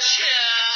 chill.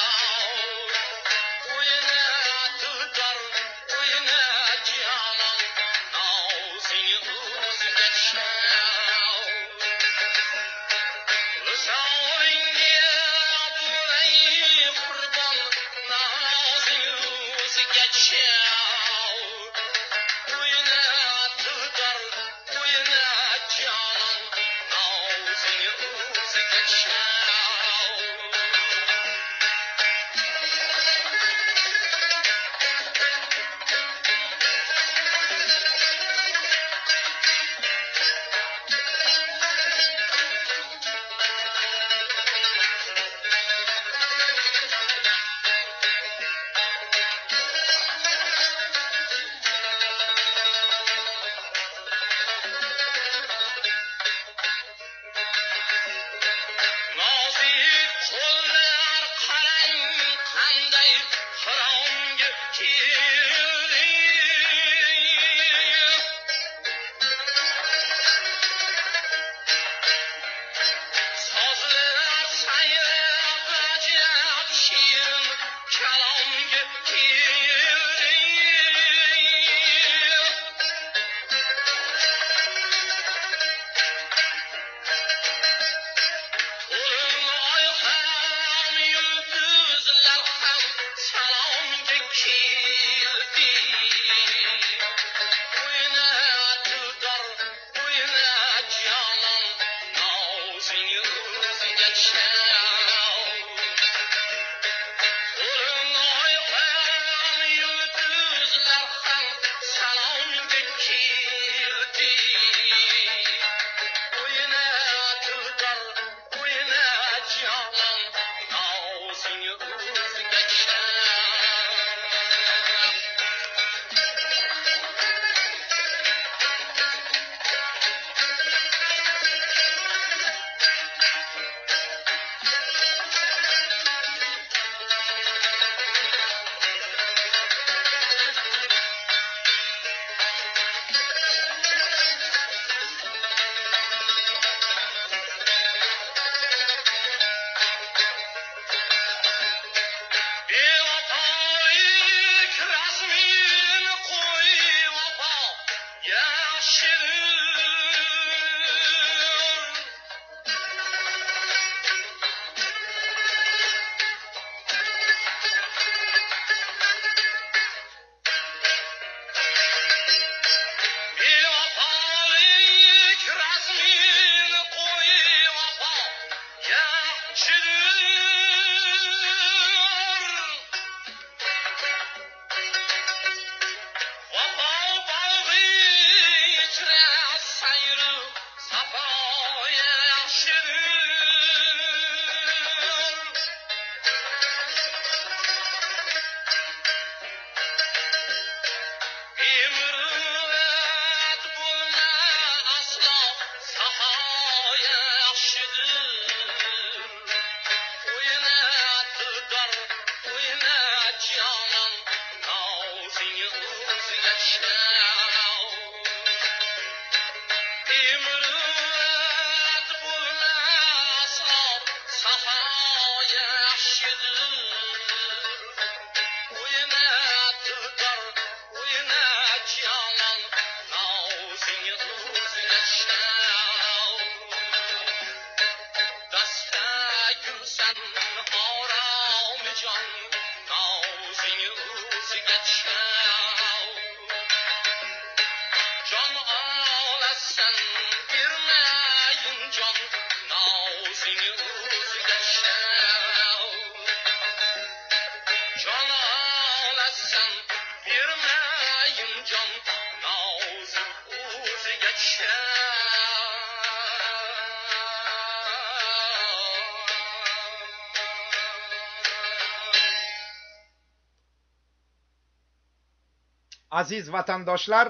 Aziz vatandoshlar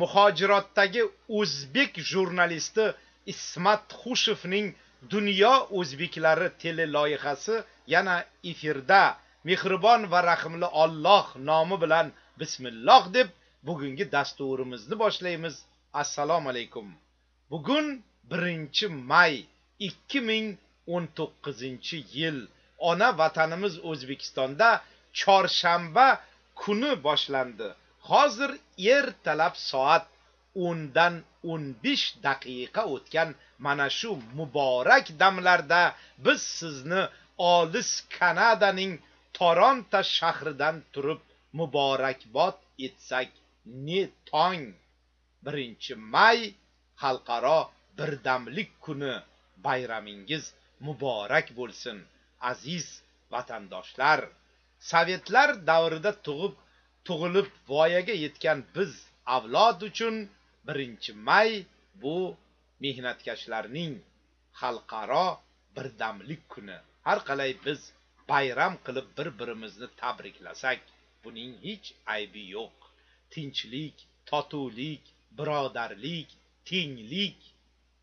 muhojirotdagi o'zbek jurnalisti ismat xushevning dunyo o'zbeklari teleloyihasi yana efirda. Mehribon va rahmli olloh nomi bilan bismilloh deb bugungi dasturimizni boshlaymiz. Assalomu alaykum. Bugun birinchi may ikki ming o'n to'qqizinchi yil. Ona vatanimiz o'zbekistonda chorshanba kuni boshlandi. Hozir ertalab soat o'ndan o'n besh daqiqa o'tgan mana shu muborak damlarda biz sizni olis kanadaning toronto shahridan turib muborakbod etsak ne tong. Birinchi may xalqaro birdamlik kuni. Bayramingiz muborak bo'lsin aziz vatandoshlar. Sovetlar davrida tug'ib tug'ilib voyaga yetgan biz avlod uchun birinchi may bu mehnatkashlarning xalqaro birdamlik kuni. Har qalay biz bayram qilib bir birimizni tabriklasak buning hech aybi yo'q. Tinchlik totuvlik birodarlik tenglik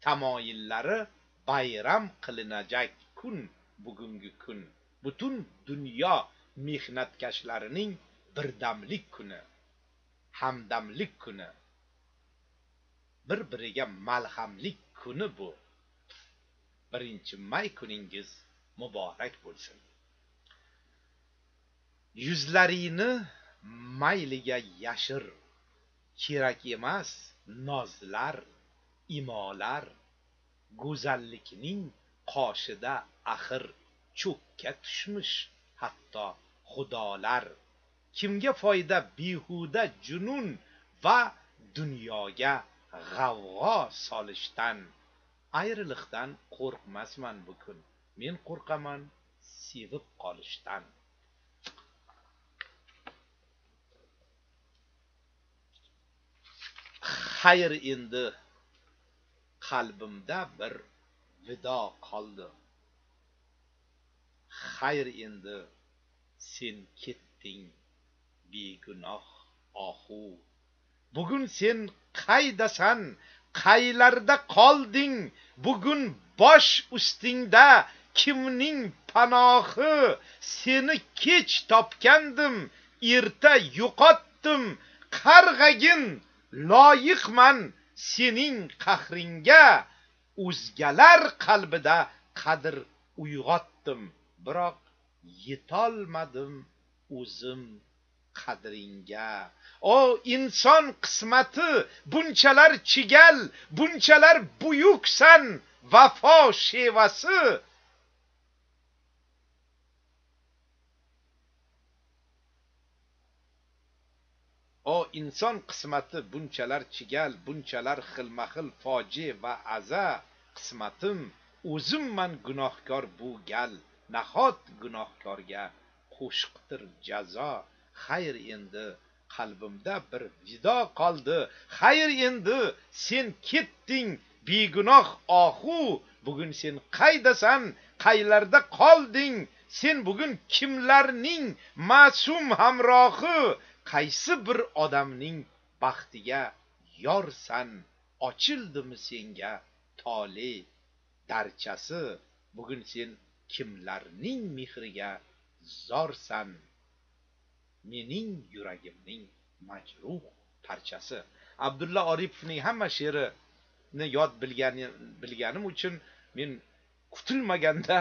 tamoyillari bayram qilinajak kun bugungi kun. Butun dunyo mehnatkashlarining birdamlik kuni hamdamlik kuni. Bir biriga malhamlik kuni bu. Birinchi may kuningiz muborak bo'lsin. Yuzlaringni mayliga yashir. Kerak emas nozlar imolar go'zallikning qoshida axir cho'kka tushmish hatto xudolar. Kimga foyda behuda junun va dunyoga g'avg'o solishdan ayriliqdan qo'rqmasman bu kun. Men qo'rqaman sevib qolishdan. Xayr endi qalbimda bir vido qoldi. Xayr endi sen ketding. Begunoh ohu. Bugun sen qaydasan? Qaylarda qolding? Bugun bosh ustingda kimning panohi? Seni kech topgandim erta yo'qotdim. Qarg'agin loyiqman sening qahringga. O'zgalar qalbida qadr uyg'otdim biroq yetolmadim o'zim qadringga. O inson qismati bunchalar chigal bunchalar buyuksan vafo shevasi. O inson qismati bunchalar chigal bunchalar xilma xil foje va aza. Qismatim o'zimman gunohkor bu gal nahot gunohkorga qo'shiqdir jazo. Xayr endi qalbimda bir vido qoldi. Xayr endi sen ketding begunoh ohu. Bugun sen qaydasan qaylarda qolding? Sen bugun kimlarning ma'sum hamrohi? Qaysi bir odamning baxtiga yorsan? Ochildimi senga tole darchasi? Bugun sen kimlarning mehriga zorsan? Mening yuragimning majruh parchasi. Abdulla oripovning hamma she'rini yod bilganim uchun men kutilmaganda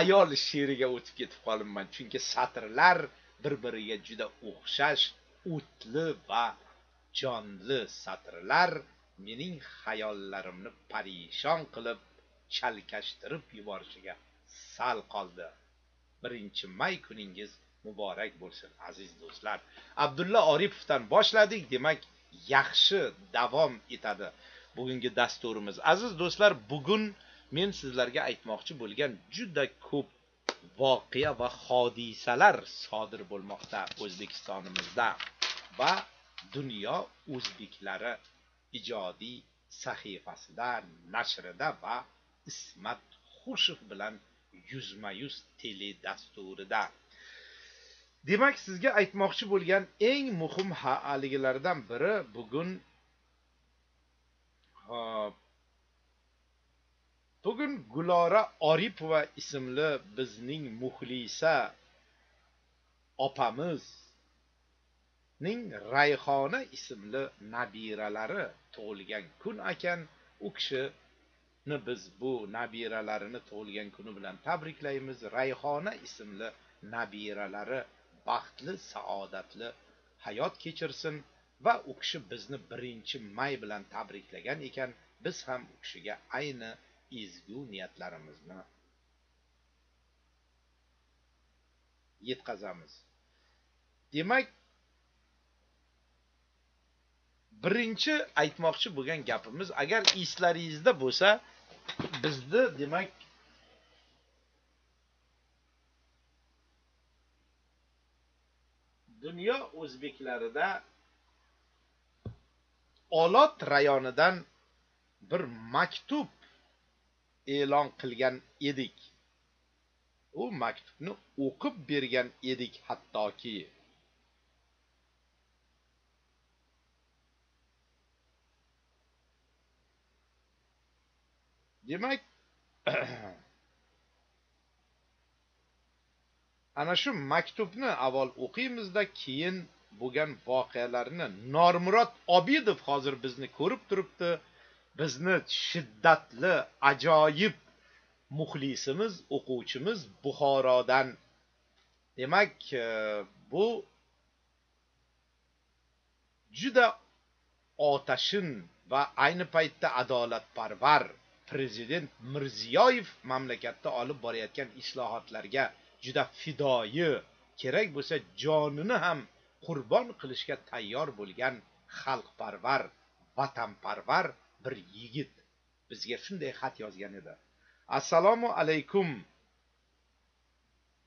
ayol she'riga o'tib ketib qolibman chunki satrlar bir biriga juda o'xshash o'tli va jonli satrlar mening xayollarimni parishon qilib chalkashtirib yuborishiga sal qoldi. Birinchi may kuningiz muborak bo'lsin aziz do'stlar. Abdulla oripovdan boshladik demak yaxshi davom etadi bugungi dasturimiz. Aziz do'stlar bugun men sizlarga aytmoqchi bo'lgan juda ko'p voqea va hodisalar sodir bo'lmoqda o'zbekistonimizda va dunyo o'zbeklari ijodiy sahifasida nashrida va ismat xushov bilan yuzma yuz tele dasturida demak sizga aytmoqchi bo'lgan eng muhim haligilardan biri bugun hop bugun gulora oripova ismli bizning muxlisa opamizning rayhona ismli nabiralari tug'ilgan kun ekan. U kishini biz bu nabiralarini tug'ilgan kuni bilan tabriklaymiz. Rayhona ismli nabiralari baxtli saodatli hayot kechirsin va u kishi bizni birinchi may bilan tabriklagan ekan biz ham u kishiga ayni ezgu niyatlarimizni yetkazamiz. Demak birinchi aytmoqchi bo'lgan gapimiz agar eslaringizda bo'lsa bizni demak dunyo o'zbeklarida olot rayonidan bir maktub e'lon qilgan edik. U maktubni o'qib bergan edik hattoki. Demak ana shu maktubni avval o'qiymizda keyin bo'lgan voqealarni normurod obidov hozir bizni ko'rib turibdi. Bizni shiddatli ajoyib muxlisimiz o'quvchimiz buxorodan. Demak e, bu juda otashin va ayni paytda adolatparvar prezident mirziyoyev mamlakatda olib borayotgan islohotlarga juda fidoyi kerak bo'lsa jonini ham qurbon qilishga tayyor bo'lgan xalqparvar vatanparvar bir yigit. Bizga shunday xat yozgan edi. Assalomu alaykum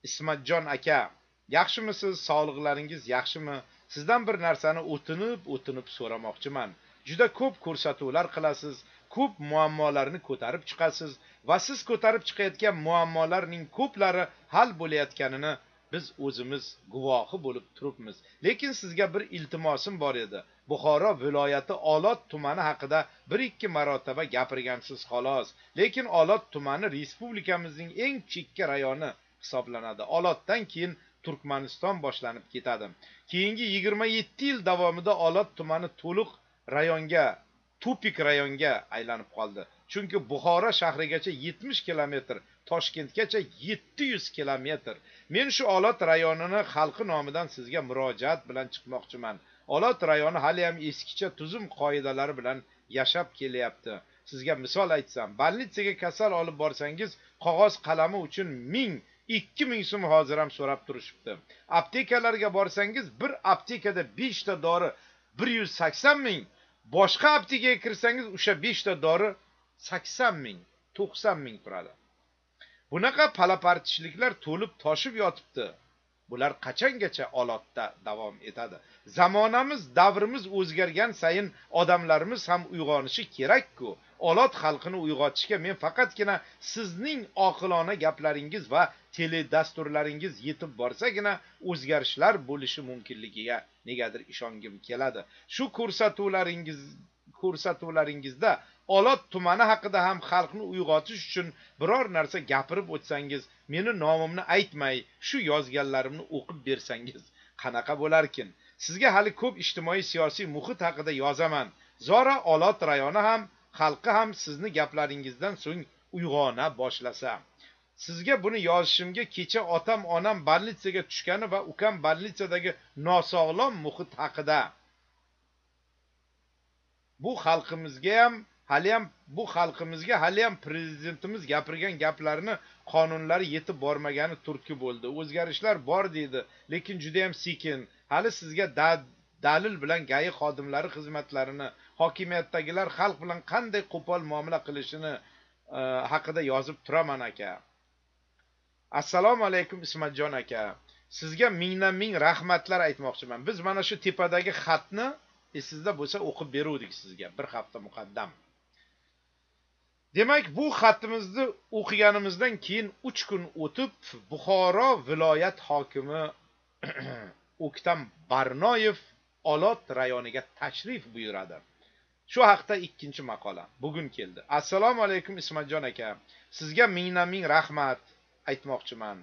ismatjon aka. Yaxshimisiz sog'liqlaringiz yaxshimi? Sizdan bir narsani o'tinib o'tinib so'ramoqchiman. Juda ko'p ko'rsatuvlar qilasiz. Ko'p muammolarni ko'tarib chiqasiz va siz ko'tarib chiqayotgan muammolarning ko'plari hal bo'layotganini biz o'zimiz guvohi bo'lib turibmiz. Lekin sizga bir iltimosim bor edi. Buxoro viloyati olot tumani haqida bir ikki marotaba gapirgansiz xolos. Lekin olot tumani respublikamizning eng chekka rayoni hisoblanadi. Olotdan keyin turkmaniston boshlanib ketadi. Keyingi yigirma yetti yil davomida olot tumani to'liq rayonga tupik rayonga aylanib qoldi. Chunki buxoro shahrigacha yetmish kilometr toshkentgacha yetti yuz kilometr. Men shu olot rayonini xalqi nomidan sizga murojaat bilan chiqmoqchiman. Olot rayoni haliyam eskicha tuzum qoidalari bilan yashab kelyapti. Sizga misol aytsam больницаga kasal olib borsangiz qog'oz qalami uchun ming ikki ming so'm hozir ham so'rab turishibdi. Aptekalarga borsangiz bir aptekada beshta dori bir yuz sakson ming boshqa aptekaga kirsangiz o'sha beshta dori sakson ming to'qson ming turadi. Bunaqa palapartishliklar to'lib toshib yotibdi. Bular qachongacha olotda davom etadi? Zamonamiz davrimiz o'zgargan sayin odamlarimiz ham uyg'onishi kerakku. Olot xalqini uyg'otishga men faqatgina sizning oqilona gaplaringiz va teledasturlaringiz yetib borsagina o'zgarishlar bo'lishi mumkinligiga negadir ishongim keladi. Shu ko'rsatuvlaringiz ko'rsatuvlaringizda olot tumani haqida ham xalqni uyg'otish uchun biror narsa gapirib o'tsangiz meni nomimni aytmay shu yozganlarimni o'qib bersangiz qanaqa bo'larkin? Sizga hali ko'p ijtimoiy siyosiy muhit haqida yozaman. Zora olot rayoni ham xalqi ham sizni gaplaringizdan so'ng uyg'ona boshlasa. Sizga buni yozishimga kecha otam onam больницаga tushgani va ukam больницадagi nosog'lom muhit haqida. Bu xalqimizga ham haliyam bu xalqimizga haliyam prezidentimiz gapirgan gaplarini qonunlari yetib bormagani turtki bo'ldi. O'zgarishlar bor deydi lekin judayam sekin. Hali sizga da dalil bilan gai xodimlari xizmatlarini hokimiyatdagilar xalq bilan qanday qo'pol muomala qilishini e, haqida yozib turaman aka. Assalomu alaykum ismatjon aka. Sizga mingdan ming rahmatlar aytmoqchiman. Biz mana shu tepadagi xatni esingizda bo'lsa o'qib beruvdik sizga bir hafta muqaddam. Demak bu xatimizni o'qiganimizdan keyin uch kun o'tib buxoro viloyat hokimi o'ktam barnoyev olot rayoniga tashrif buyuradi. Shu haqda ikkinchi maqola. Bugun keldi. Assalomu alaykum ismatjon aka. Sizga mingdan ming rahmat. Aytmoqchiman.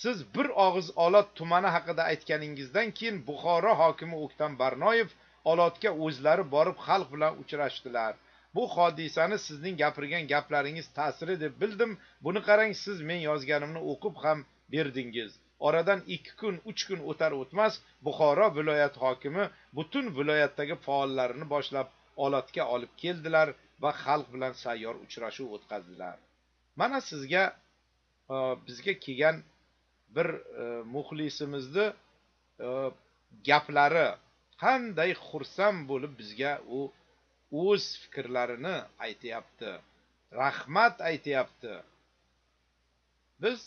Siz bir og'iz olot tumani haqida aytganingizdan keyin buxoro hokimi o'ktam barnoyev olotga o'zlari borib xalq bilan uchrashdilar. Bu hodisani sizning gapirgan gaplaringiz ta'siri deb bildim. Buni qarang siz men yozganimni o'qib ham berdingiz. Oradan ikki kun uch kun o'tar o'tmas buxoro viloyat hokimi butun viloyatdagi faollarini boshlab olotga olib keldilar va xalq bilan sayyor uchrashuv o'tkazdilar. Mana sizga Э, bizga kelgan bir e, muxlisimizni e, gaplari qanday xursand bo'lib bizga u o'z fikrlarini aytyapti rahmat aytyapti. Biz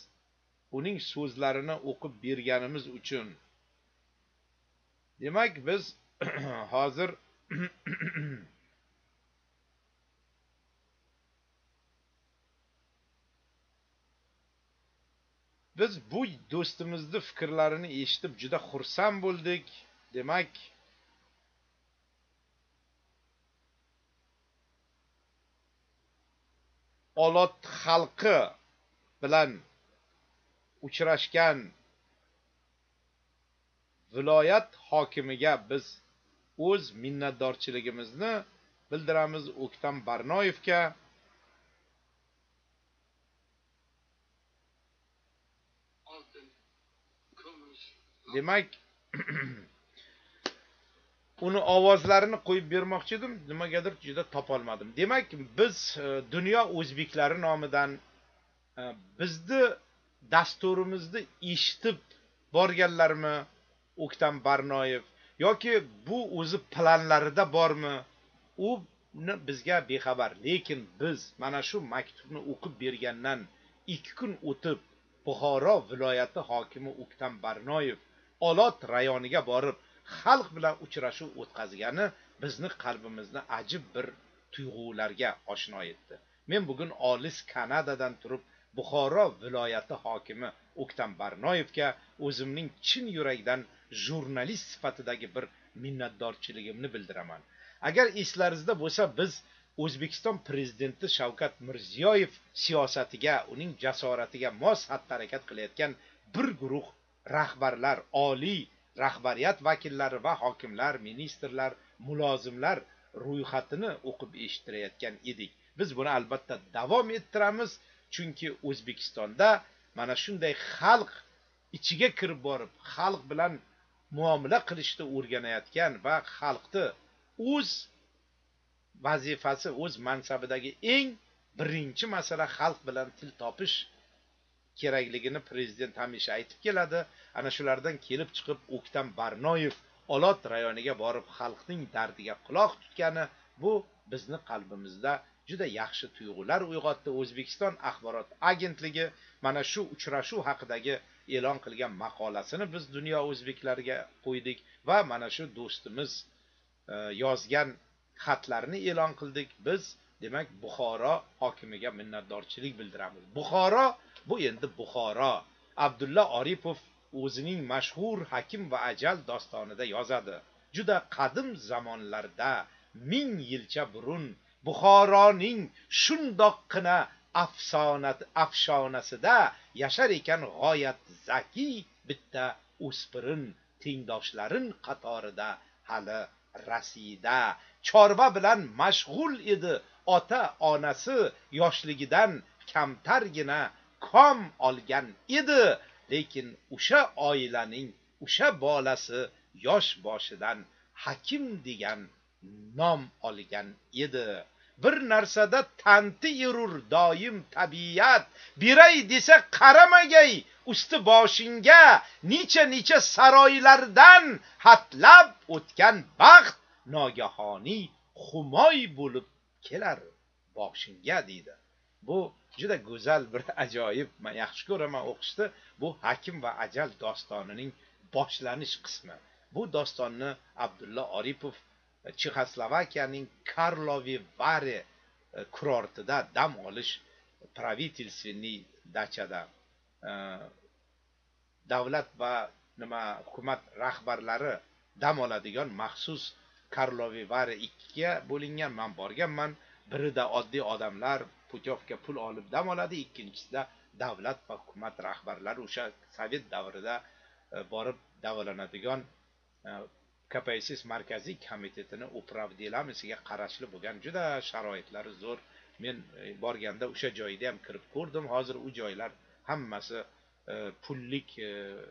uning so'zlarini o'qib berganimiz uchun. Demak biz hozir biz bu do'stimizni fikrlarini eshitib juda xursand bo'ldik. Demak olot xalqi bilan uchrashgan viloyat hokimiga biz o'z minnatdorchiligimizni bildiramiz. O'ktam barnoyevga demak uni ovozlarini qo'yib bermoqchi edim. Nimagadir juda topolmadim. Demak biz e, dunyo o'zbeklari nomidan e, bizni dasturimizni eshitib borganlarmi o'ktam barnoyev? Yoki bu o'zi planlarida bormi? U bizga bexabar. Lekin biz mana shu maktubni o'qib bergandan ikki kun o'tib buxoro viloyati hokimi o'ktam barnoyev olot rayoniga borib xalq bilan uchrashuv o'tkazgani bizni qalbimizni ajib bir tuyg'ularga oshno etdi. Men bugun olis kanadadan turib buxoro viloyati hokimi o'ktam barnoyevga o'zimning chin yurakdan jurnalist sifatidagi bir minnatdorchiligimni bildiraman. Agar eslaringizda bo'lsa biz o'zbekiston prezidenti shavkat mirziyoyev siyosatiga uning jasoratiga mos xatti harakat qilayotgan bir guruh rahbarlar oliy rahbariyat vakillari va hokimlar ministrlar mulozimlar ro'yxatini o'qib eshittirayotgan edik. Biz buni albatta davom ettiramiz chunki o'zbekistonda mana shunday xalq ichiga kirib borib xalq bilan muomala qilishni o'rganayotgan va xalqni o'z vazifasi o'z mansabidagi eng birinchi masala xalq bilan til topish kerakligini prezident hamisha aytib keladi. Ana shulardan kelib chiqib o'ktam barnoyev olot rayoniga borib xalqning dardiga quloq tutgani bu bizni qalbimizda juda yaxshi tuyg'ular uyg'otdi. O'zbekiston axborot agentligi mana shu uchrashuv haqidagi e'lon qilgan maqolasini biz dunyo o'zbeklariga qo'ydik va mana shu do'stimiz e, yozgan xatlarini e'lon qildik. Biz demak buxoro hokimiga minnatdorchilik bildiramiz. Buxoro bu endi buxoro. Abdulla oripov o'zining mashhur hakim va ajal dostonida yozadi. Juda qadim zamonlarda ming yilcha burun buxoroning shundoqqina afsonat afshonasida yashar ekan g'oyat zakiy bitta o'spirin tengdoshlarin qatorida hali rasida chorva bilan mashg'ul edi ota onasi yoshligidan kamtargina kom olgan edi. Lekin o'sha oilaning o'sha bolasi yosh boshidan hakim degan nom olgan edi. Bir narsada tanti yurur doim tabiat. Beray desa qaramagay usti boshingga necha necha saroylardan hatlab o'tgan baxt nogahoniy humoy bo'lib kelar boshingga deydi. Bu juda go'zal bir ajoyib man yaxshi ko'raman o'qishni. Bu hakim va ajal dostonining boshlanish qismi. Bu dostonni abdulla oripov e, chexoslovakiyaning karlovi vare kurortida dam olish правительственный dachada e, davlat va nima hukumat rahbarlari dam oladigan maxsus karlovi vari ikkiga bo'lingan man borganman. Birida oddiy odamlar putyovka pul olib dam oladi ikkinchisida davlat va hukumat rahbarlari o'sha sovet davrida e, borib davolanadigan e, kpss markaziy komitetini upravdelamisiga qarashli bo'lgan juda sharoitlari zo'r. Men e, borganda o'sha joyda ham kirib ko'rdim. Hozir u joylar hammasi pullik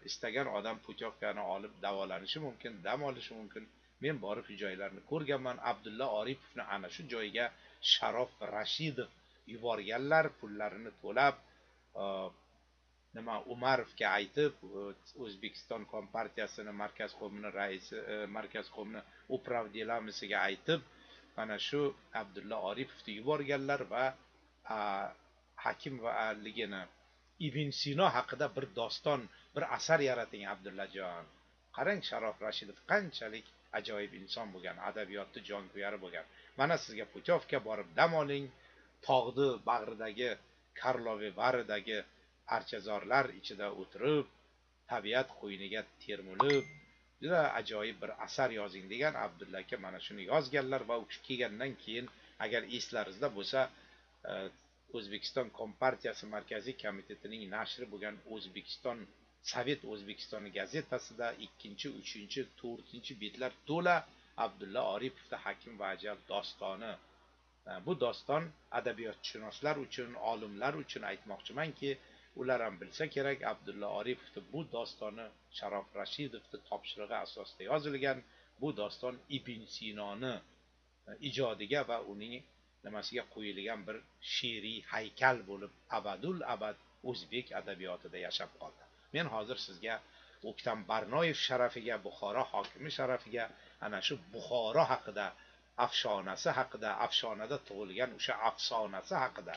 istagan odam putyovkani olib davolanishi mumkin dam olishi mumkin. Men borib joylarni ko'rganman abdulla oripovni ana shu joyga sharof rashidov yuborganlar pullarini to'lab e, nima umarovga aytib o'zbekiston kompartiyasini markaz qo'mini raisi e, markaz qo'mini upravdelamisiga aytib mana shu abdulla oripovni yuborganlar va hakim valigini ibn sino haqida bir doston bir asar yarating abdullajon. Qarang sharof rashidov qanchalik ajoyib inson bo'lgan adabiyotni jonkuyari bo'lgan. Mana sizga putyovka borib dam oling. Tog'ni bag'ridagi karlovi varidagi archazorlar ichida o'tirib tabiat qo'yniga termulib juda ajoyib bir asar yozing degan abdulla aka mana shuni yozganlar va u kishi kelgandan keyin agar eslaringizda bo'lsa e, o'zbekiston kompartiyasi markaziy komitetining nashri bo'lgan o'zbekiston sovet o'zbekistoni gazetasida ikkinchi uchinchi to'rtinchi betlar to'la abdulla oripovni hakim va ajal dostoni e, bu doston adabiyotshunoslar uchun olimlar uchun aytmoqchimanki ular ham bilsa kerak abdulla oripovni bu dostoni sharof rashidovni topshirig'i asosida yozilgan bu doston ibn sinoni e, ijodiga va uning nimasiga qo'yilgan bir she'riy haykal bo'lib abadul abad o'zbek adabiyotida yashab qoldi. Men hozir sizga o'ktam barnoyev sharafiga buxoro hokimi sharafiga ana shu buxoro haqida afshonasi haqida afshonada tug'ilgan o'sha afsonasi haqida.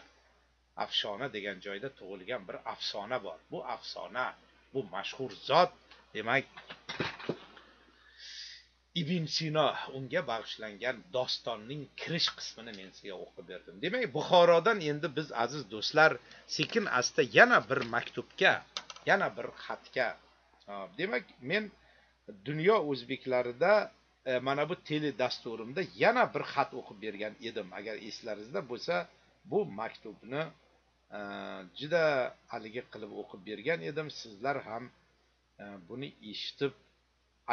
Afshona degan joyda tug'ilgan bir afsona bor. Bu afsona bu mashhur zot demak ibn sino unga bag'ishlangan dostonning kirish qismini men sizga o'qib berdim. Demak buxorodan endi biz aziz do'stlar sekin asta yana bir maktubga yana bir xatga. Demak men dunyo o'zbeklarida E, mana bu tele dasturimda yana bir xat o'qib bergan edim. Agar eslaringizda bo'lsa bu maktubni e, juda haligi qilib o'qib bergan edim. Sizlar ham e, buni eshitib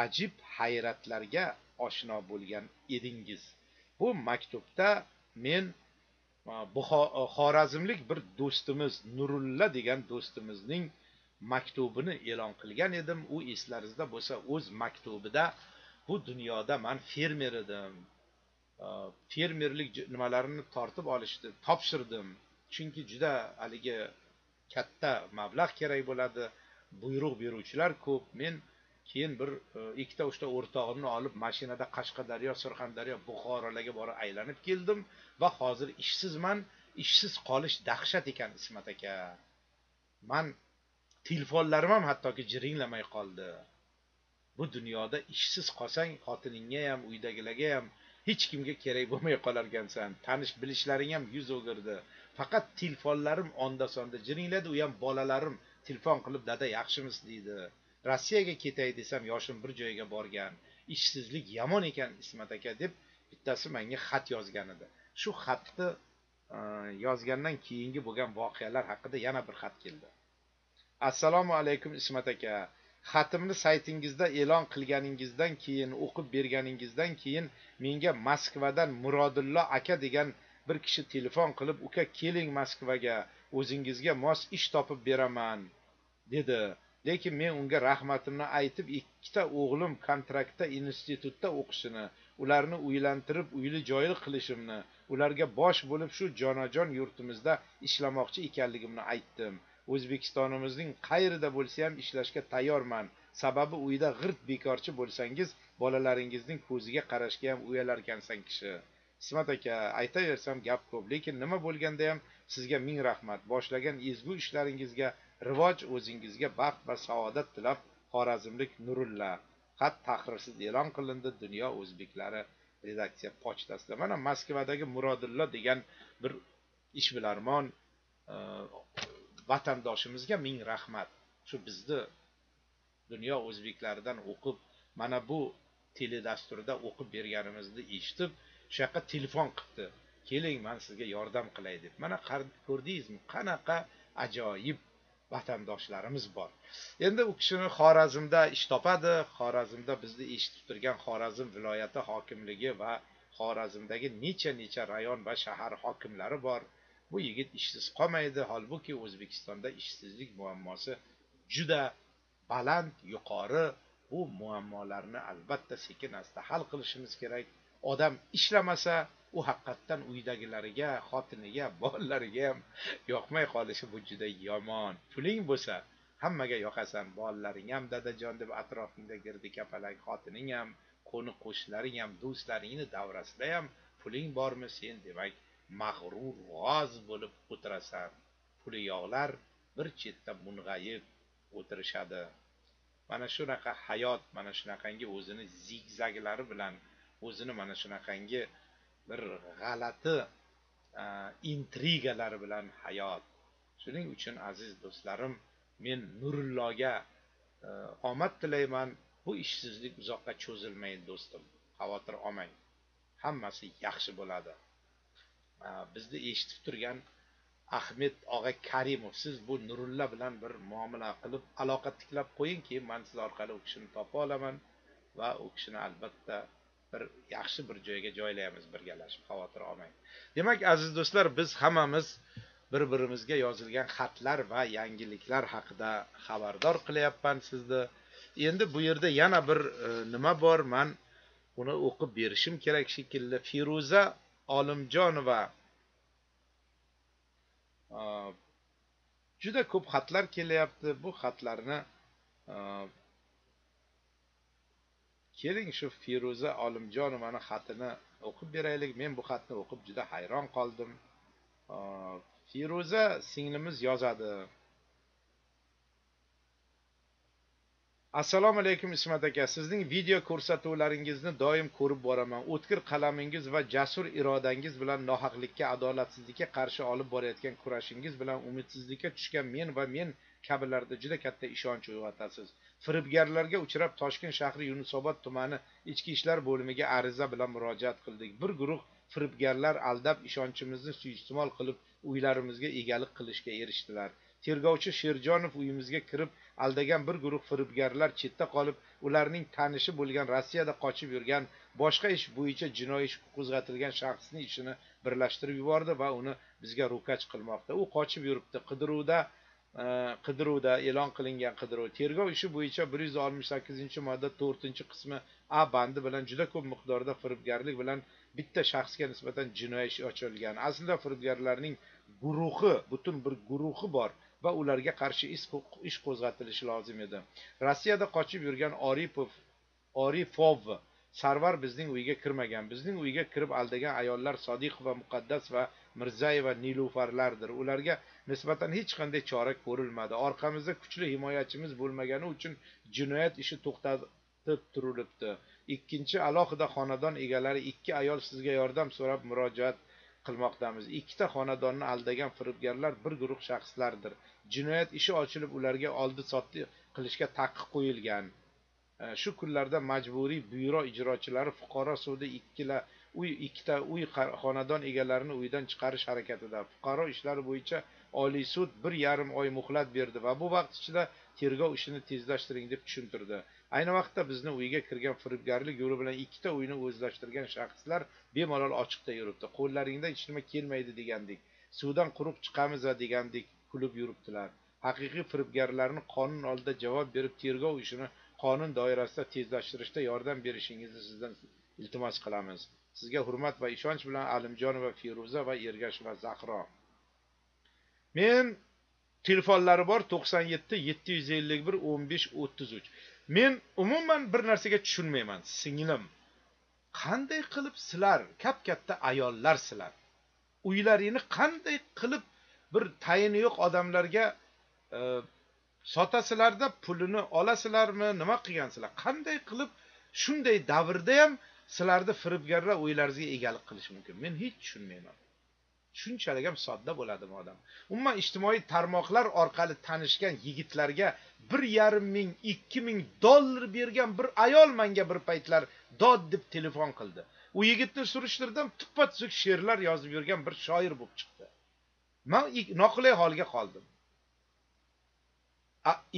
ajib hayratlarga oshno bo'lgan edingiz. Bu maktubda men e, xorazmlik bir do'stimiz nurulla degan do'stimizning maktubini e'lon qilgan edim. U eslaringizda bo'lsa o'z maktubida bu dunyoda man fermer edim. Fermerlik nimalarini tortib olishdi topshirdim. Chunki juda haligi katta mablag' kerak bo'ladi. Buyruq beruvchilar ko'p. Men keyin bir e, ikkita uchta o'rtog'imni olib mashinada qashqadaryo surxondaryo buxorolarga borib aylanib keldim va hozir ishsizman. Ishsiz qolish dahshat ekan ismat aka. Man telefonlarim ham hattoki jiringlamay qoldi. Bu dunyoda ishsiz qolsang xotiningga ham uydagilarga ham hech kimga kerak bo'lmay qolarkansan. Tanish bilishlaring ham yuz o'girdi. Faqat telefonlarim onda sonda jiringladi u ham bolalarim telefon qilib dada yaxshimisiz deydi. Rossiyaga ketay desam yoshim bir joyga borgan. Ishsizlik yomon ekan ismat aka deb bittasi menga xat yozgan edi. Shu xatni yozgandan keyingi bo'lgan voqealar haqida yana bir xat keldi. Assalomu alaykum ismat aka. Xatimni saytingizda e'lon qilganingizdan keyin o'qib berganingizdan keyin menga moskvadan murodillo aka degan bir kishi telefon qilib uka keling moskvaga o'zingizga mos ish topib beraman dedi. Lekin men unga rahmatimni aytib ikkita o'g'lim kontraktda institutda o'qishini ularni uylantirib uyli joyli qilishimni ularga bosh bo'lib shu jonajon yurtimizda ishlamoqchi ekanligimni aytdim. O'zbekistonimizning qayerida bo'lsa ham ishlashga tayyorman. Sababi uyda g'irt bekorchi bo'lsangiz bolalaringizning ko'ziga qarashga ham uyalarkansan kishi. Ismat aka aytaversam gap ko'p lekin nima bo'lganda ham sizga ming rahmat. Boshlagan ezgu ishlaringizga rivoj o'zingizga baxt va saodat tilab xorazmlik nurulla. Xat tahrirsiz e'lon qilindi dunyo o'zbeklari. Redaksiya pochtasida mana moskvadagi murodillo degan bir ishbilarmon vatandoshimizga ming rahmat. Shu bizni dunyo o'zbeklaridan o'qib mana bu teledasturda o'qib berganimizni eshitib shu yoqqa telefon qilibdi keling man sizga yordam qilay deb. Mana ko'rdingizmi? Qanaqa ajoyib vatandoshlarimiz bor. Endi u kishini xorazmda ish topadi. Xorazmda bizni eshitib turgan xorazm viloyati hokimligi va xorazmdagi necha necha rayon va shahar hokimlari bor. Bu yigit ishsiz qolmaydi. Holbuki o'zbekistonda ishsizlik muammosi juda baland yuqori. Bu muammolarni albatta sekin asta hal qilishimiz kerak. Odam ishlamasa u haqiqatdan uydagilariga xotiniga bolalariga ham yoqmay qolishi bu juda yomon. Puling bo'lsa hammaga yoqasan. Bolalaring ham dadajon deb atrofingda girdi kapalak xotining ham qo'ni qo'shnilaring ham do'stlaringni davrasida ham puling bormi sen demak mag'rur g'oz bo'lib o'tirasan. Puliyoqlar bir chetda mung'ayib o'tirishadi. Mana shunaqa hayot mana shunaqangi o'zini zigzaglari bilan o'zini mana shunaqangi bir g'alati intrigalari bilan hayot. Shuning uchun aziz do'stlarim men nurulloga e, omad tilayman. Bu ishsizlik uzoqqa cho'zilmaydi do'stim. Xavotir olmang. Hammasi yaxshi bo'ladi. Bizni eshitib turgan ahmed og'a karimov siz bu nurulla bilan bir muomala qilib aloqa tiklab qo'ying keyin man siz orqali u kishini topa olaman va u kishini albatta bir yaxshi bir joyga joylaymiz birgalashib xavotir olmang. Demak aziz do'stlar biz hammamiz bir birimizga yozilgan xatlar va yangiliklar haqida xabardor qilyapman sizni. Endi bu yerda yana bir e, nima bor? Man uni o'qib berishim kerak shekilli. Feruza olimjonova. Juda ko'p xatlar kelyapti. Bu xatlarni keling shu feruza olimjonovani xatini o'qib beraylik. Men bu xatni o'qib juda hayron qoldim. Feruza singlimiz yozadi. Assalomu alaykum ismat aka. Sizning video ko'rsatuvlaringizni doim ko'rib boraman. O'tkir qalamingiz va jasur irodangiz bilan nohaqlikka adolatsizlikka qarshi olib borayotgan kurashingiz bilan umidsizlikka tushgan men va men kabilarda juda katta ishonch uyg'otasiz. Firibgarlarga uchrab toshkent shahri yunusobod tumani ichki ishlar bo'limiga ariza bilan murojaat qildik. Bir guruh firibgarlar aldab ishonchimizni suiiste'mol qilib uylarimizga egalik qilishga erishdilar. Tergovchi sherjonov uyimizga kirib aldagan bir guruh firibgarlar chetda qolib ularning tanishi bo'lgan rossiyada qochib yurgan boshqa ish bo'yicha jinoiy ish qo'zg'atilgan shaxsning ishini birlashtirib yubordi va uni bizga ro'kach qilmoqda. U qochib yuribdi. Qidiruvda e, qidiruvda e'lon qilingan qidiruv tergov ishi bo'yicha bir yuz oltmish sakkizinchi modda to'rtinchi qismi a bandi bilan juda ko'p miqdorda firibgarlik bilan bitta shaxsga nisbatan jinoiy ish ochilgan. Aslida firibgarlarning guruhi butun bir guruhi bor. Va ularga qarshi ish qo'zg'atilishi lozim edi. Rossiyada qochib yurgan oripov orifov sarvar bizning uyga kirmagan. Bizning uyga kirib aldagan ayollar sodiqova muqaddas va mirzayeva nilufarlardir. Ularga nisbatan hech qanday chora ko'rilmadi. Orqamizda kuchli himoyachimiz bo'lmagani uchun jinoyat ishi to'xtatib turilibdi. Ikkinchi alohida xonadon egalari ikki ayol sizga yordam so'rab murojaat qilmoqdamiz. Ikkita xonadonni aldagan firibgarlar bir guruh shaxslardir. Jinoyat ishi ochilib ularga oldi sotdi qilishga taqiq qo'yilgan. Shu kunlarda majburiy byuro ijrochilari fuqaro suvda ikkila uy ikkita uy xonadon egalarini uydan chiqarish harakatida. Fuqaro ishlari bo'yicha oliy sud bir yarim oy muhlat berdi va bu vaqt ichida tergov ishini tezlashtiring deb tushuntirdi. ayni vaqtda bizni uyga kirgan firibgarlik yo'li bilan ikkita uyni o'zlashtirgan shaxslar bemalol ochiqda yuribdi. Qo'llaringda hech nima kelmaydi degandek suvdan quruq chiqamiz va degandek kulib yuribdilar. Haqiqiy firibgarlarni qonun oldida javob berib tergov ishini qonun doirasida tezlashtirishda yordam berishingizni sizdan iltimos qilamiz. Sizga hurmat va ishonch bilan alimjonova feruza va ergasheva zahro. Men telefonlari bor 97 751 15 33 men umuman bir narsaga tushunmayman singlim. Qanday qilib sizlar kap katta ayollar sizlar uylaringni qanday qilib bir tayini yo'q odamlarga e, sotasizlarda pulini olasizlarmi nima qilgansizlar qanday qilib shunday davrda ham sizlarni firibgarlar uylaringizga egalik qilishi mumkin? Men hech tushunmayman. Shunchalik ham sodda bo'ladimi odam. Umuman ijtimoiy tarmoqlar orqali tanishgan yigitlarga bir yarim ming ikki ming dollar bergan bir ayol manga bir paytlar dod deb telefon qildi. U yigitni surishtirdim tuppa tuzuk she'rlar yozib yurgan bir shoir bo'lib chiqdi. Man noqulay holga qoldim.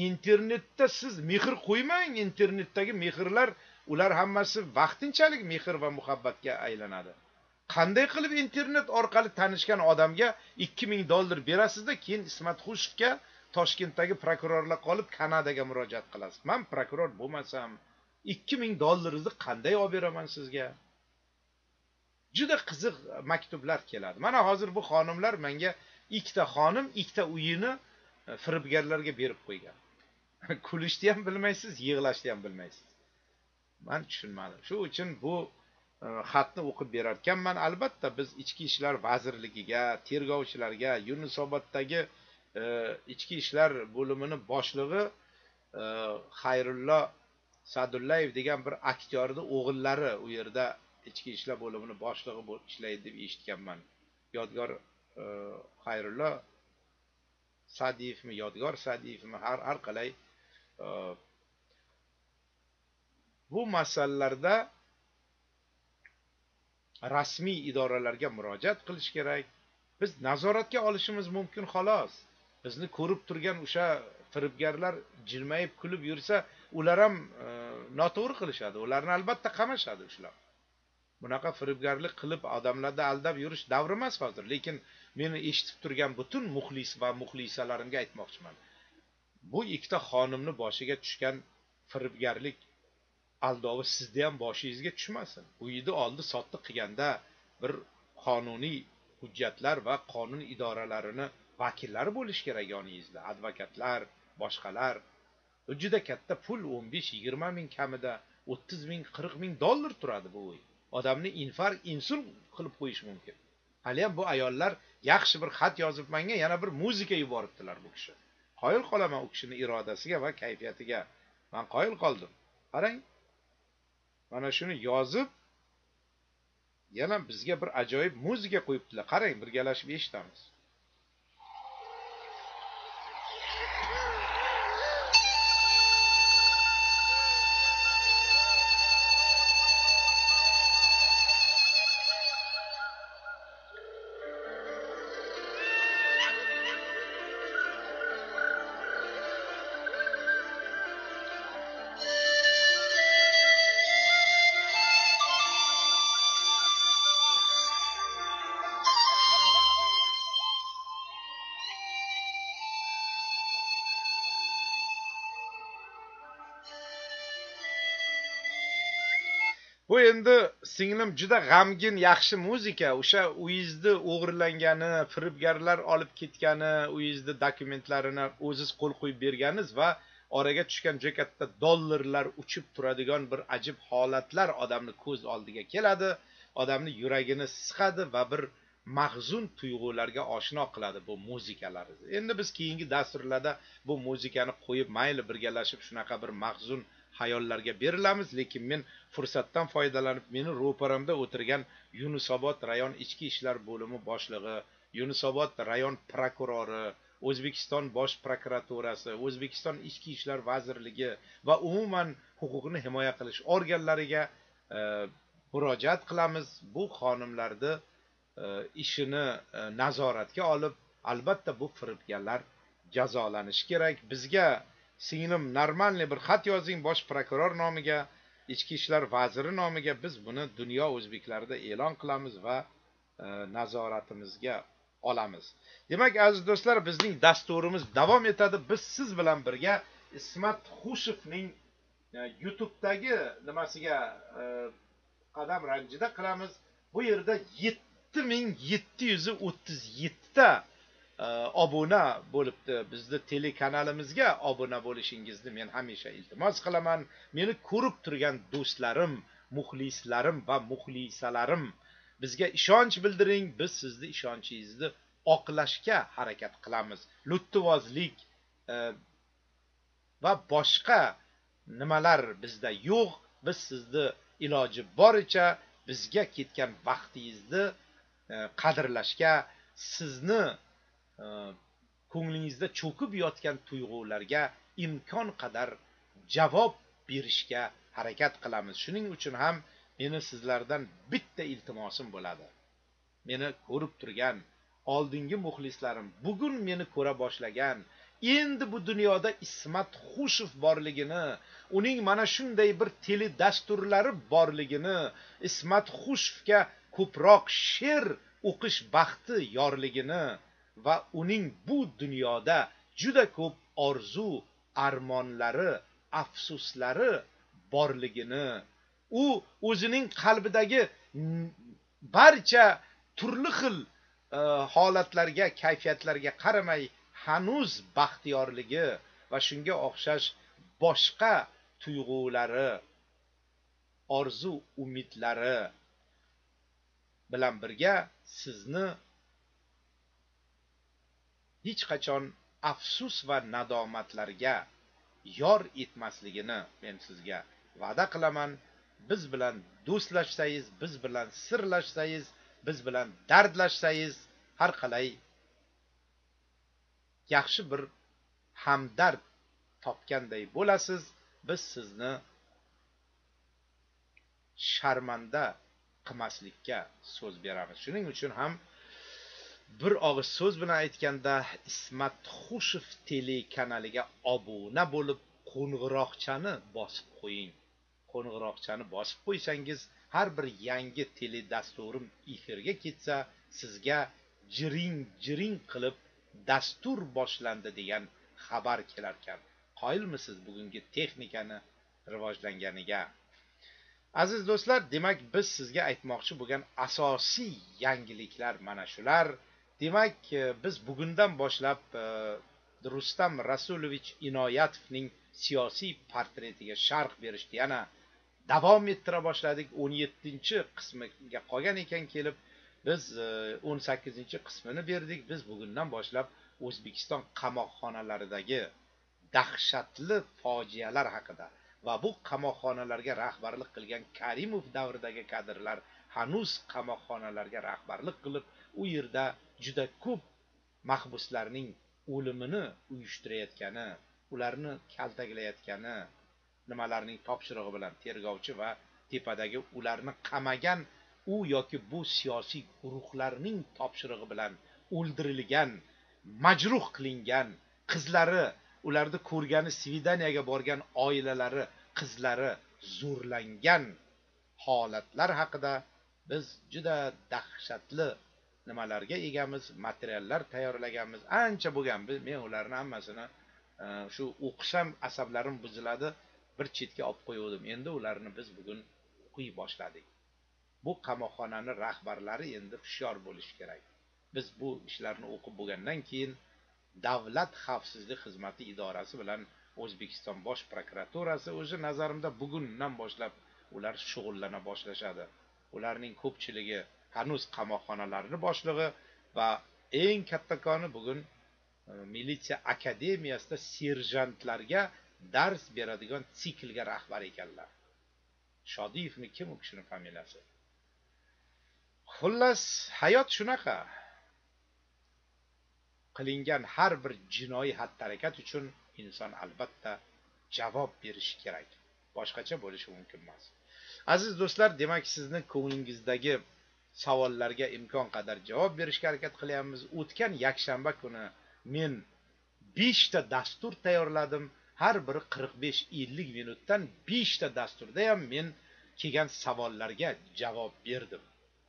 Internetda siz mehr qo'ymang internetdagi mehrlar ular hammasi vaqtinchalik mehr va muhabbatga aylanadi. Qanday qilib internet orqali tanishgan odamga ikki ming dollar berasizda keyin ismat xushovga toshkentdagi prokurorlar qolib kanadaga murojaat qilasiz. Man prokuror bo'lmasam ikki ming dollaringizni qanday olib beraman sizga? Juda qiziq maktublar keladi. Mana hozir bu xonimlar menga ikkita xonim ikkita uyini e, firibgarlarga berib qo'ygan. Kulishni ham bilmaysiz yig'lashni ham bilmaysiz. Man tushunmadim. Shu uchun bu Э, xatni o'qib berarkanman. Albatta biz ichki ishlar vazirligiga tergovchilarga yunusoboddagi e, ichki ishlar bo'limini boshlig'i e, xayrullo sadullayev degan bir aktyorni o'g'illari u yerda ichki ishlar bo'limini boshlig'i bo'lib ishlaydi deb eshitganman. Yodgor e, xayrullo sadiyevmi yodgor sadiyevmi har har qalay bu masalalarda rasmiy idoralarga murojaat qilish kerak. Biz nazoratga olishimiz mumkin xolos. Bizni ko'rib turgan o'sha firibgarlar jilmayib kulib yursa ular ham e, noto'g'ri qilishadi. Ularni albatta qamashadi ushlab. Bunaqa firibgarlik qilib odamlarni aldab yurish davri emas hozir. Lekin meni eshitib turgan butun muxlis va muxlisalarimga aytmoqchiman. Bu ikkita xonimni boshiga tushgan firibgarlik aldovi sizni ham boshingizga tushmasin. Uyni oldi sotdi qilganda bir qonuniy hujjatlar va qonun idoralarini vakillari bo'lishi kerak yoningizda. Advokatlar boshqalar. Juda katta pul o'n besh yigirma ming kamida o'ttiz ming qirq ming dollar turadi bu uy. Odamni infarkt insult qilib qo'yishi mumkin. Haliyam bu ayollar yaxshi bir xat yozib menga yana bir muzika yuboribdilar bu kishi. Qoyil qolaman u kishini irodasiga va kayfiyatiga. Man qoyil qoldim. Qarang mana shuni yozib yana bizga bir ajoyib muzika qo'yibdilar qarang birgalashib eshitamiz. Bu endi singlim juda g'amgin yaxshi muzika. O'sha uyingizni o'g'irlangani firibgarlar olib ketgani uyingizni dokumentlarini o'ziz qo'l qo'yib berganingiz va oraga tushgan juda katta dollarlar uchib turadigan bir ajib holatlar odamni ko'z oldiga keladi odamni yuragini siqadi va bir mahzun tuyg'ularga oshno qiladi bu muzikalar. Endi biz keyingi dasturlarda bu muzikani qo'yib mayli birgalashib shunaqa bir mahzun hayollarga berilamiz lekin men fursatdan foydalanib meni ro'paramda o'tirgan yunusobod rayon ichki ishlar bo'limi boshlig'i yunusobod rayon prokurori o'zbekiston bosh prokuraturasi o'zbekiston ichki ishlar vazirligi va umuman huquqni himoya qilish organlariga e, murojaat qilamiz. Bu xonimlarni e, ishini e, nazoratga olib albatta bu firibgarlar jazolanishi kerak. Bizga singlim normalniy bir xat yozing bosh prokuror nomiga ichki ishlar vaziri nomiga. Biz buni dunyo o'zbeklarida e'lon qilamiz va e, nazoratimizga olamiz. Demak aziz do'stlar bizning dasturimiz davom etadi. Biz siz bilan birga ismat xushevning e, youtube'dagi nimasiga e, qadam ranjida qilamiz. Bu yerda yetti ming yetti yuz o'ttiz yettita obuna bo'libdi bizni telekanalimizga obuna bo'lishingizni men hamisha iltimos qilaman. Meni ko'rib turgan do'stlarim muxlislarim va muxlisalarim bizga ishonch bildiring biz sizni ishonchingizni oqlashga harakat qilamiz. Luttivozlik e, va boshqa nimalar bizda yo'q. Biz sizni iloji boricha bizga ketgan vaqtingizni e, qadrlashga sizni ko'nglingizda cho'kib yotgan tuyg'ularga imkon qadar javob berishga harakat qilamiz. Shuning uchun ham meni sizlardan bitta iltimosim bo'ladi. Meni ko'rib turgan oldingi muxlislarim bugun meni ko'ra boshlagan endi bu dunyoda ismat xushov borligini uning mana shunday bir teledasturlari borligini ismat xushovga ko'proq she'r o'qish baxti yorligini va uning bu dunyoda juda ko'p orzu armonlari afsuslari borligini u o'zining qalbidagi barcha turli xil e, holatlarga kayfiyatlarga qaramay hanuz baxtiyorligi va shunga o'xshash boshqa tuyg'ulari orzu umidlari bilan birga sizni hech qachon afsus va nadomatlarga yor etmasligini men sizga va'da qilaman. Biz bilan do'stlashsangiz biz bilan sirlashsangiz biz bilan dardlashsangiz har qalay yaxshi bir hamdard topganday bo'lasiz. Biz sizni sharmanda qilmaslikka so'z beramiz. Shuning uchun ham bir og'iz so'z bilan aytganda ismat xushev telekanaliga obuna bo'lib qo'ng'iroqchani bosib qo'ying. Qo'ng'iroqchani bosib qo'ysangiz har bir yangi teledasturim efirga ketsa sizga jiring jiring qilib dastur boshlandi degan xabar kelarkan. Qoyilmisiz bugungi texnikani rivojlanganiga? Aziz do'stlar demak biz sizga aytmoqchi bo'lgan asosiy yangiliklar mana shular. Demak e, biz bugundan boshlab e, rustam rasulovich inoyatovning siyosiy portretiga sharh berishni yana davom ettira boshladik. o'n yettinchi qismiga qolgan ekan kelib biz e, o'n sakkizinchi qismini berdik. Biz bugundan boshlab o'zbekiston qamoqxonalaridagi dahshatli fojialar haqida va bu qamoqxonalarga rahbarlik qilgan karimov davridagi kadrlar hanuz qamoqxonalarga rahbarlik qilib u yerda juda ko'p mahbuslarning o'limini uyushtirayotgani ularni kaltaklayotgani nimalarning topshirig'i bilan tergovchi va tepadagi ularni qamagan u yoki bu siyosiy guruhlarning topshirig'i bilan o'ldirilgan majruh qilingan qizlari ularni ko'rgani svidaniyaga borgan oilalari qizlari zo'rlangan holatlar haqida biz juda dahshatli nimalarga egamiz materiallar tayyorlaganmiz ancha bo'lgan men ularni hammasini e, shu o'qisam asablarim buziladi bir chetga olib qo'ygandim endi ularni biz bugun o'qiy boshladik. Bu qamoqxonani rahbarlari endi hushyor bo'lishi kerak. Biz bu ishlarni o'qib bo'lgandan keyin davlat xavfsizlik xizmati idorasi bilan o'zbekiston bosh prokuraturasi o'zi nazarimda bugundan boshlab ular shug'ullana boshlashadi. Ularning ko'pchiligi hanuz qamoqxonalarini boshlig'i va eng kattakoni bugun e, militsiya akademiyasida serjantlarga dars beradigan siklga rahbar ekanlar. Shodiyevmi kim u kishini familiyasi? Xullas hayot shunaqa. Qilingan har bir jinoiy xatti harakat uchun inson albatta javob berishi kerak. Boshqacha bo'lishi mumkin emas. Aziz do'stlar demak sizni ko'nglingizdagi savollarga imkon qadar javob berishga harakat qilyapmiz. O'tgan yakshanba kuni men beshta dastur tayyorladim. Har biri qirq besh ellik minutdan beshta dasturda ham men kelgan savollarga javob berdim.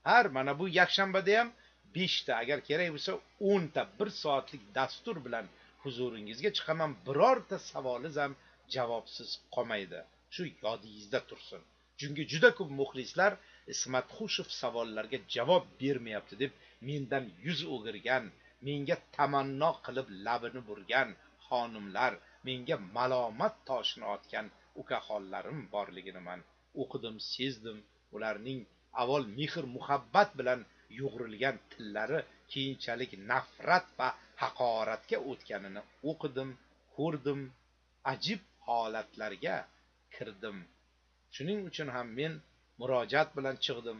Har mana bu yakshanbada ham beshta agar kerak bo'lsa o'nta bir soatlik dastur bilan huzuringizga chiqaman. Birorta savolingiz ham javobsiz qolmaydi. Shu yodingizda tursin. Chunki juda ko'p muxlislar ismat xushev savollarga javob bermayapti deb mendan yuz o'girgan menga tamanno qilib labini burgan xonimlar menga malomat toshini otgan ukaxonlarim borligini man o'qidim sezdim. Ularning avval mehr muhabbat bilan yo'g'rilgan tillari keyinchalik nafrat va haqoratga o'tganini o'qidim ko'rdim ajib holatlarga kirdim. Shuning uchun ham men murojaat bilan chiqdim.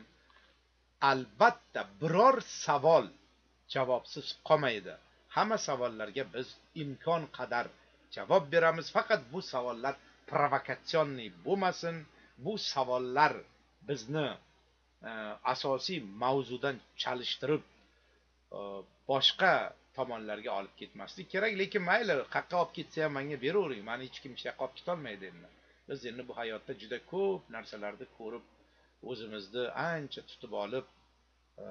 Albatta biror savol javobsiz qolmaydi. Hamma savollarga biz imkon qadar javob beramiz. Faqat bu savollar provokatsionniy bo'lmasin. Bu savollar bizni e, asosiy mavzudan chalishtirib e, boshqa tomonlarga olib ketmaslik kerak. Lekin mayli qayerqa olib ketsa ham manga beravering mani hech kim hech yoqqa olib ketolmaydi endi. Biz endi bu hayotda juda ko'p narsalarni ko'rib o'zimizni ancha tutib olib e,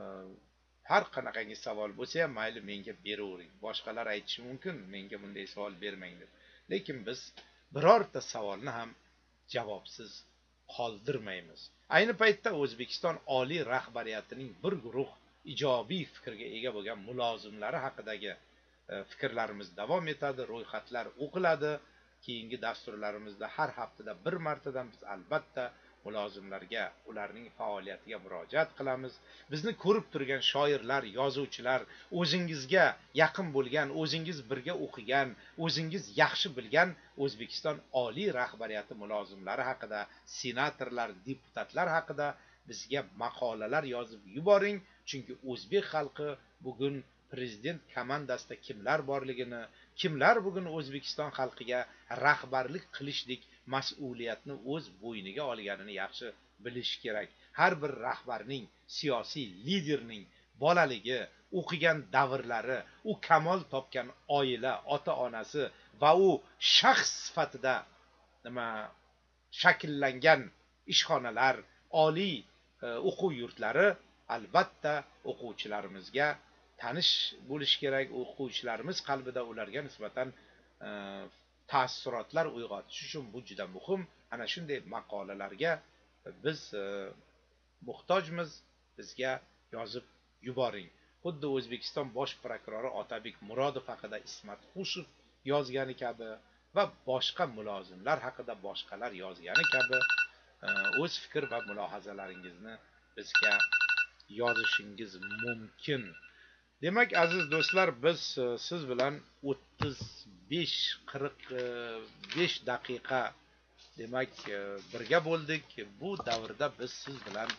har qanaqangi savol bo'lsa ham mayli menga beravering boshqalar aytishi mumkin menga bunday savol bermang deb. Lekin biz birorta savolni ham javobsiz qoldirmaymiz. Ayni paytda o'zbekiston oliy rahbariyatining bir guruh ijobiy fikrga ega bo'lgan mulozimlari haqidagi e, fikrlarimiz davom etadi ro'yxatlar o'qiladi keyingi dasturlarimizda har haftada bir martadan biz albatta mulozimlarga ularning faoliyatiga murojaat qilamiz. Bizni ko'rib turgan shoirlar yozuvchilar o'zingizga yaqin bo'lgan o'zingiz birga o'qigan o'zingiz yaxshi bilgan o'zbekiston oliy rahbariyati mulozimlari haqida senatorlar deputatlar haqida bizga maqolalar yozib yuboring. Chunki o'zbek xalqi bugun prezident komandasida kimlar borligini kimlar bugun o'zbekiston xalqiga rahbarlik qilishdek mas'uliyatni o'z bo'yniga olganini yaxshi bilish kerak. Har bir rahbarning siyosiy liderning bolaligi o'qigan davrlari u kamol topgan oila ota onasi va u shaxs sifatida nima shakllangan ishxonalar oliy e, o'quv yurtlari albatta o'quvchilarimizga tanish bo'lishi kerak. O'quvchilarimiz qalbida ularga nisbatan e, taassurotlar uyg'otish uchun bu juda muhim. Ana shunday maqolalarga biz e, muhtojmiz. Bizga yozib yuboring. Xuddi o'zbekiston bosh prokurori otabek murodov haqida ismat xushev yozgani kabi va boshqa mulozimlar haqida boshqalar yozgani kabi e, o'z fikr va mulohazalaringizni bizga yozishingiz mumkin. Demak aziz do'stlar biz e, siz bilan o'ttiz besh qirq e, besh daqiqa demak e, birga bo'ldik. Bu davrda biz siz bilan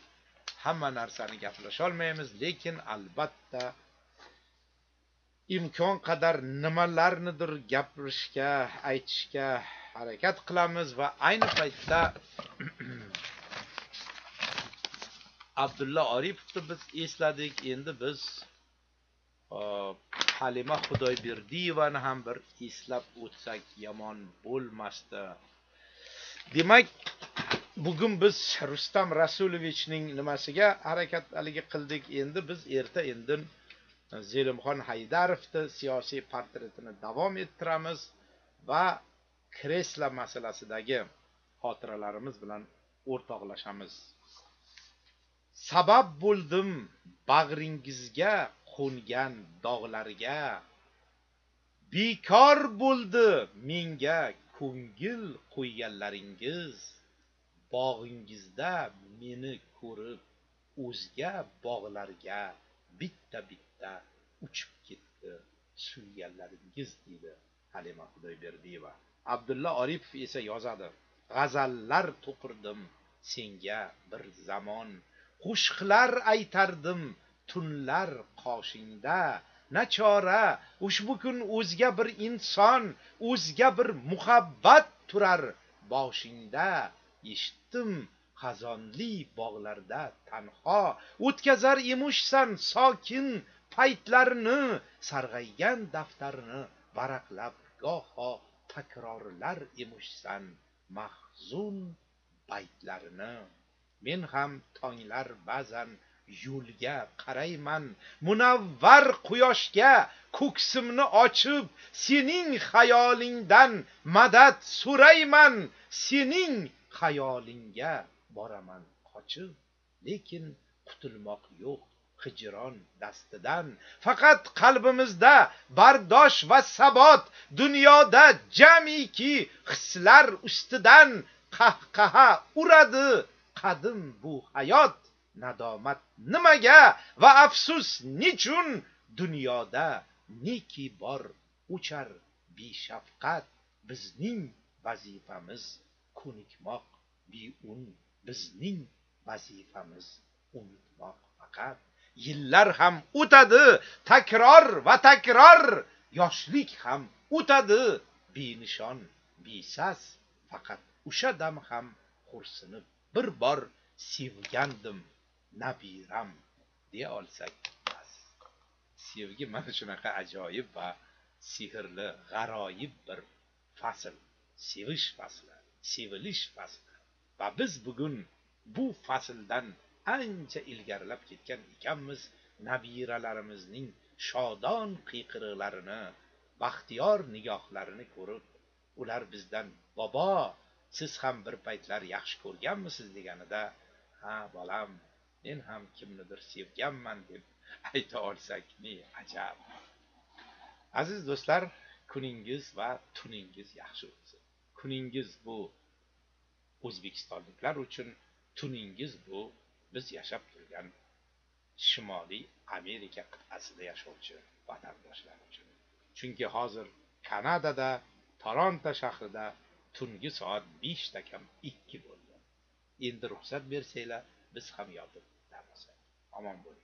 hamma narsani gaplasholmaymiz lekin albatta imkon qadar nimalarnidir gapirishga aytishga harakat qilamiz va ayni paytda abdulla oripovni biz esladik. Endi biz halima xudoyberdiyevani ham bir eslab o'tsak yomon bo'lmasdi. Demak bugun biz rustam rasulovichning nimasiga harakat haligi qildik? Endi biz erta indin zelimxon haydarovni siyosiy portretini davom ettiramiz va kreslo masalasidagi xotiralarimiz bilan o'rtoqlashamiz. Sabab bo'ldim bag'ringizga qo'ngan dog'larga bekor bo'ldi menga ko'ngil qo'yganlaringiz bog'ingizda meni ko'rib o'zga bog'larga bitta bitta uchib ketdi suyganlaringiz deydi halima xudoyberdiyeva. Abdulla oripov esa yozadi g'azallar to'qirdim senga bir zamon qo'shiqlar aytardim tunlar qoshingda. Nachora ushbu kun o'zga bir inson o'zga bir muhabbat turar boshingda. Eshitdim xazonli bog'larda tanho. O'tkazar emushsan sokin paytlarni sarg'aygan daftarini varaqlab goho takrorlar emushsan mahzun baytlarini men ham tonglar ba'zan yo'lga qarayman. Munavvar quyoshga ko'ksimni ochib sening xayolingdan madad so'rayman. Sening xayolingga boraman qochib lekin qutulmoq yo'q hijron dastidan. Faqat qalbimizda bardosh va sabot dunyoda jamiki hislar ustidan qahqaha uradi. Qadim bu hayot nadomat nimaga va afsus nechun dunyoda neki bor uchar beshafqat bizning vazifamiz ko'nikmoq beun bizning vazifamiz unutmoq. Faqat yillar ham o'tadi takror va takror yoshlik ham o'tadi. Benishon besas faqat o'sha dam ham xo'rsinib bir bor sevgandim. Nabiram deya olsak bas. Sevgi mana shunaqa ajoyib va sehrli g'aroyib bir fasl. Sevish fasli sevilish fasli. Va biz bugun bu fasldan ancha ilgarilab ketgan ekanmiz nabiralarimizning shodon qiyqiriqlarini baxtiyor nigohlarini ko'rib ular bizdan bobo siz ham bir paytlar yaxshi ko'rganmisiz? deganida ha bolam men ham kimnidir sevganman deb ayta olsak ne ajab. Aziz do'stlar kuningiz va tuningiz yaxshi o'tsin. Kuningiz bu o'zbekistonliklar uchun tuningiz bu biz yashab turgan shimoliy amerika qit'asida yashovchi vatandoshlar uchun. Chunki hozir kanadada toronto shahrida tungi soat beshda kam ikki bo'ldi. Endi ruxsat bersanglar biz ham yotib dam omon bo'ling.